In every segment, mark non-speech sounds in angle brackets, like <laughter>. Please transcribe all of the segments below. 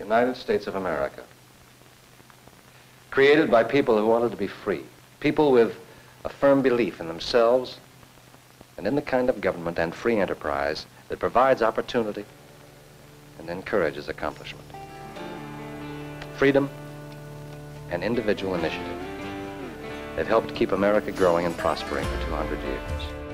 the United States of America. Created by people who wanted to be free, people with a firm belief in themselves and in the kind of government and free enterprise that provides opportunity and encourages accomplishment. Freedom and individual initiative have helped keep America growing and prospering for 200 years.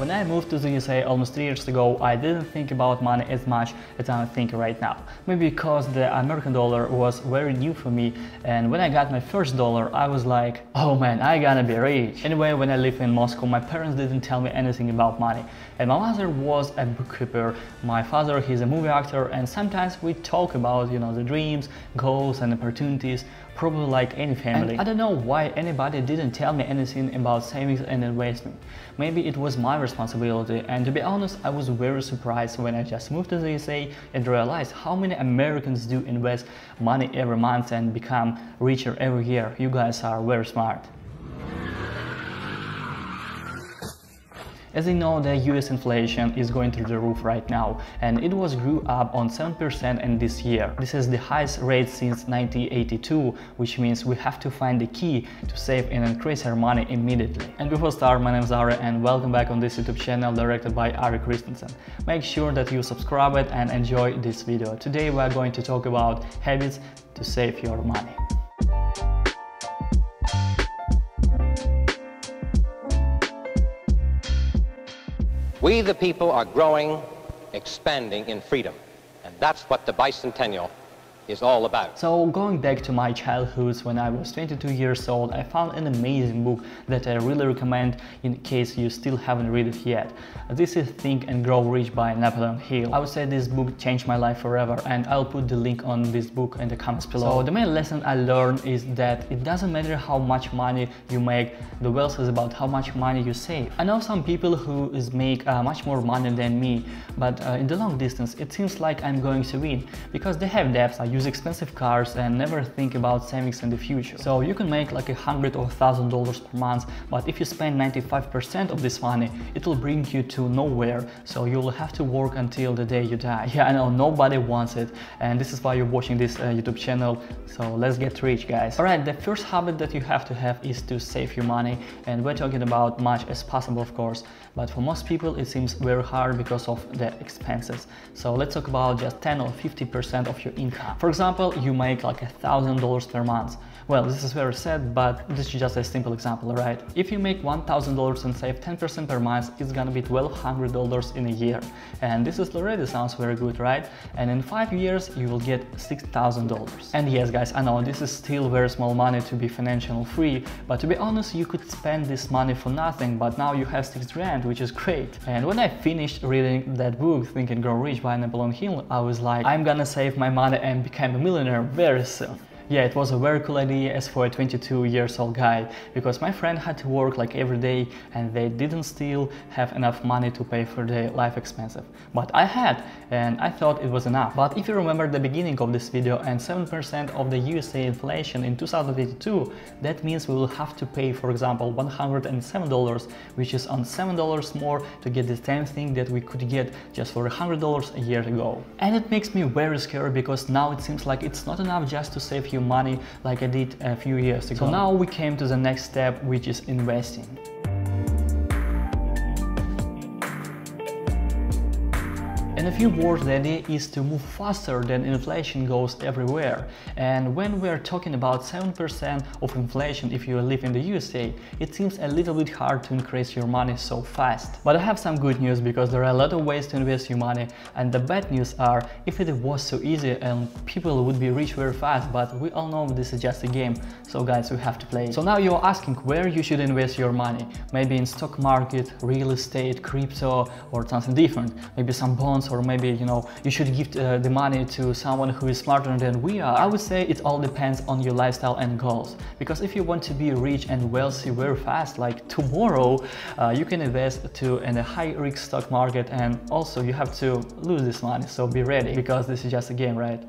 When I moved to the USA almost three years ago, I didn't think about money as much as I'm thinking right now. Maybe because the American dollar was very new for me and when I got my first dollar, I was like, oh man, I gotta be rich. Anyway, when I lived in Moscow, my parents didn't tell me anything about money. And my mother was a bookkeeper, my father, he's a movie actor and sometimes we talk about, you know, the dreams, goals and opportunities, probably like any family. And I don't know why anybody didn't tell me anything about savings and investment. Maybe it was my responsibility and to be honest, I was very surprised when I just moved to the USA and realized how many Americans do invest money every month and become richer every year. You guys are very smart. As you know, the US inflation is going through the roof right now and it was grew up on 7% in this year. This is the highest rate since 1982, which means we have to find the key to save and increase our money immediately. And before start, my name is Ari and welcome back on this YouTube channel directed by Ari Kristenko. Make sure that you subscribe it and enjoy this video. Today we are going to talk about habits to save your money. We, the people, are growing, expanding in freedom. And that's what the bicentennial is all about. So going back to my childhood when I was 22 years old, I found an amazing book that I really recommend in case you still haven't read it yet. This is Think and Grow Rich by Napoleon Hill. I would say this book changed my life forever and I'll put the link on this book in the comments below. So the main lesson I learned is that it doesn't matter how much money you make, the wealth is about how much money you save. I know some people who is make uh, much more money than me, but uh, in the long distance it seems like I'm going to win because they have debts, I use expensive cars and never think about savings in the future. So you can make like a hundred or thousand dollars per month, but if you spend 95% of this money, it will bring you to nowhere. So you will have to work until the day you die. <laughs> Yeah, I know nobody wants it, and this is why you're watching this uh, YouTube channel. So let's get rich, guys. All right, the first habit that you have to have is to save your money, and we're talking about much as possible, of course. But for most people, it seems very hard because of the expenses. So let's talk about just 10 or 50% of your income. For example, you make like a thousand dollars per month. Well, this is very sad, but this is just a simple example, right? If you make $1,000 and save 10% per month, it's gonna be $1,200 in a year. And this is already sounds very good, right? And in five years, you will get $6,000. And yes, guys, I know this is still very small money to be financially free, but to be honest, you could spend this money for nothing, but now you have six grand, which is great. And when I finished reading that book, Think and Grow Rich by Napoleon Hill, I was like, I'm gonna save my money and become a millionaire very soon. Yeah, it was a very cool idea as for a 22 years old guy, because my friend had to work like every day and they didn't still have enough money to pay for their life expenses. But I had, and I thought it was enough. But if you remember the beginning of this video and 7% of the USA inflation in 2022, that means we will have to pay, for example, $107, which is on $7 more to get the same thing that we could get just for $100 a year ago. And it makes me very scared because now it seems like it's not enough just to save you money like I did a few years ago. So now we came to the next step, which is investing. In a few words, the idea is to move faster than inflation goes everywhere. And when we're talking about 7% of inflation if you live in the USA, it seems a little bit hard to increase your money so fast. But I have some good news because there are a lot of ways to invest your money. And the bad news are, if it was so easy and people would be rich very fast, but we all know this is just a game. So guys, we have to play. So now you're asking where you should invest your money. Maybe in stock market, real estate, crypto, or something different. Maybe some bonds or maybe you know you should give uh, the money to someone who is smarter than we are. I would say it all depends on your lifestyle and goals because if you want to be rich and wealthy very fast like tomorrow uh, you can invest to in a high risk stock market and also you have to lose this money so be ready because this is just a game right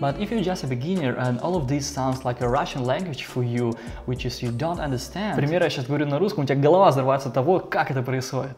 But if you're just a beginner and all of this sounds like a Russian language for you, which is you don't understand. Пример, я сейчас говорю на русском, у тебя голова взрывается от того, как это происходит.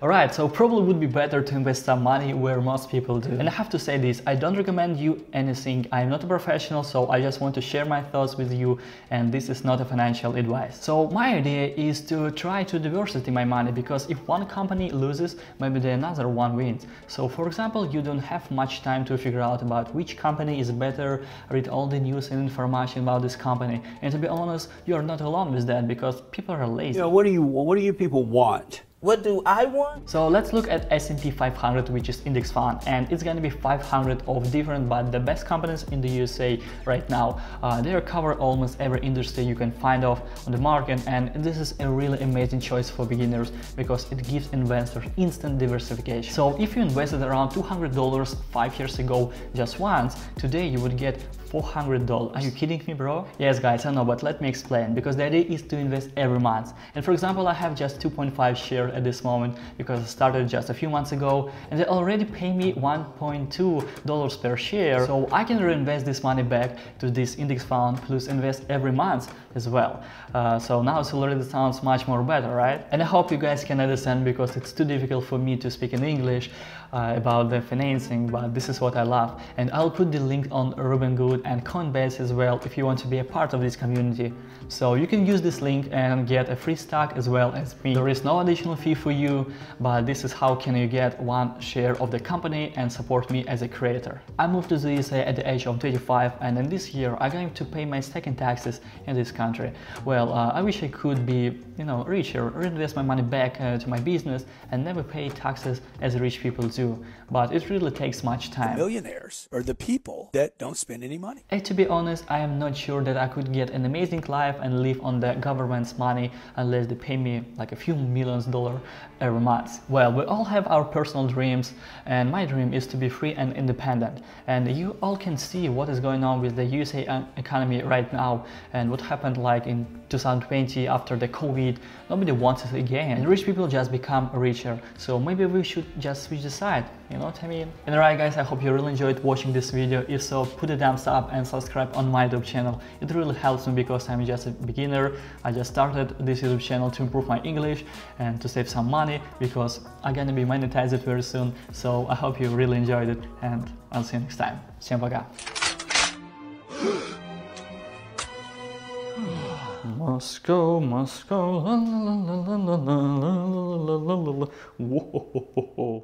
Alright, so probably would be better to invest some money where most people do. And I have to say this, I don't recommend you anything. I'm not a professional, so I just want to share my thoughts with you and this is not a financial advice. So my idea is to try to diversify my money because if one company loses, maybe the another one wins. So for example, you don't have much time to figure out about which company is better, read all the news and information about this company. And to be honest, you are not alone with that because people are lazy. Know, what do you what do you people want? What do I want? So let's look at S&P 500 which is index fund and it's gonna be 500 of different but the best companies in the USA right now. Uh, they cover almost every industry you can find of on the market and this is a really amazing choice for beginners because it gives investors instant diversification. So if you invested around $200 five years ago just once, today you would get $400. Are you kidding me, bro? Yes, guys, I know, but let me explain. Because the idea is to invest every month. And for example, I have just 2.5 shares at this moment because I started just a few months ago and they already pay me $1.2 per share. So I can reinvest this money back to this index fund plus invest every month as well. Uh, so now it already sounds much more better, right? And I hope you guys can understand because it's too difficult for me to speak in English uh, about the financing, but this is what I love. And I'll put the link on And Coinbase as well if you want to be a part of this community. So you can use this link and get a free stock as well as me. There is no additional fee for you, but this is how can you get one share of the company and support me as a creator. I moved to the USA at the age of 25 and in this year I'm going to pay my second taxes in this country. Well, uh, I wish I could be, you know, richer, reinvest my money back uh, to my business and never pay taxes as rich people do. But it really takes much time. The millionaires are the people that don't spend any money. And to be honest, I am not sure that I could get an amazing life and live on the government's money unless they pay me like a few millions dollar every month. Well, we all have our personal dreams and my dream is to be free and independent. And you all can see what is going on with the USA um, economy right now and what happened like in 2020 after the COVID. Nobody wants it again and rich people just become richer. So maybe we should just switch the side, you know what I mean? And alright guys, I hope you really enjoyed watching this video. If so, put a thumbs up and subscribe on my YouTube channel. It really helps me because I'm just a beginner. I just started this YouTube channel to improve my English and to save some money because I'm gonna be monetized very soon. So I hope you really enjoyed it and I'll see you next time. Всем пока! Moscow, Moscow, la la la la la la la la la la la la